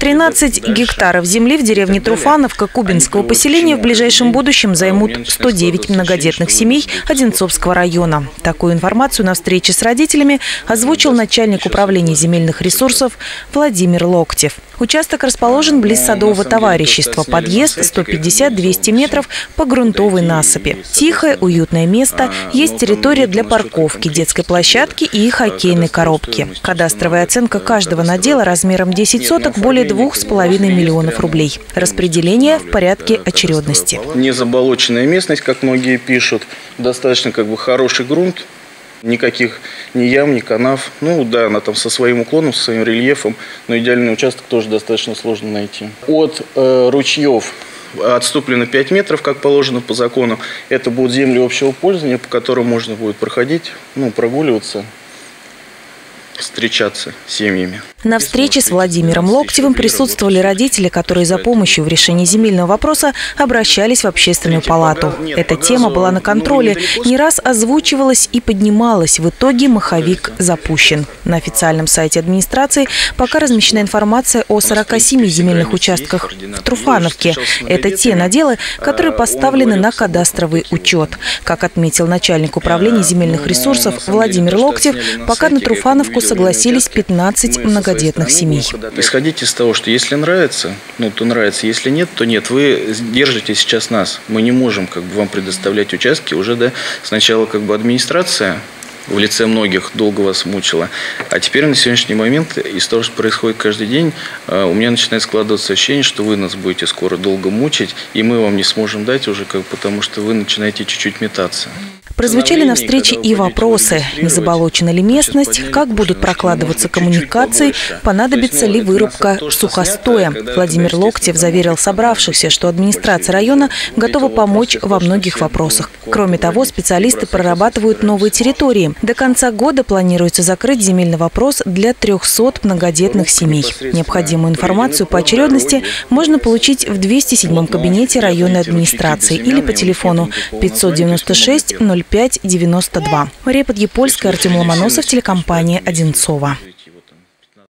13 гектаров земли в деревне Труфановка Кубинского поселения в ближайшем будущем займут 109 многодетных семей Одинцовского района. Такую информацию на встрече с родителями озвучил начальник управления земельных ресурсов Владимир Локтев. Участок расположен близ садового товарищества. Подъезд 150-200 метров по грунтовой насыпи. Тихое, уютное место. Есть территория для парковки, детской площадки и хоккейной коробки. Кадастровая оценка каждого надела размером 10 соток более двух с половиной миллионов рублей. Распределение в порядке очередности. Не заболоченная местность, как многие пишут. Достаточно как бы хороший грунт, Никаких ни ям, ни канав. Ну да, она там со своим уклоном, со своим рельефом, но идеальный участок тоже достаточно сложно найти. От э, ручьев отступлено 5 метров, как положено по закону. Это будут земли общего пользования, по которым можно будет проходить, ну, прогуливаться встречаться с семьями. На встрече с Владимиром Локтевым присутствовали родители, которые за помощью в решении земельного вопроса обращались в общественную палату. Эта тема была на контроле, не раз озвучивалась и поднималась. В итоге маховик запущен. На официальном сайте администрации пока размещена информация о 47 земельных участках в Труфановке. Это те наделы, которые поставлены на кадастровый учет. Как отметил начальник управления земельных ресурсов Владимир Локтев, пока на Труфановку согласились 15 многодетных семей. Исходите из того, что если нравится, ну, то нравится, если нет, то нет. Вы держите сейчас нас. Мы не можем как бы, вам предоставлять участки. Уже да, сначала как бы администрация в лице многих долго вас мучила. А теперь на сегодняшний момент из того, что происходит каждый день, э, у меня начинает складываться ощущение, что вы нас будете скоро долго мучить, и мы вам не сможем дать уже, как, потому что вы начинаете чуть-чуть метаться. Прозвучали на встрече и вопросы. Не заболочена ли местность? Как будут прокладываться коммуникации? Понадобится ли вырубка сухостоя? Владимир Локтев заверил собравшихся, что администрация района готова помочь во многих вопросах. Кроме того, специалисты прорабатывают новые территории. До конца года планируется закрыть земельный вопрос для 300 многодетных семей. Необходимую информацию по очередности можно получить в 207 кабинете районной администрации или по телефону 596 05 92. Мария Подъепольская, Артем Ломоносов, телекомпания «Одинцова».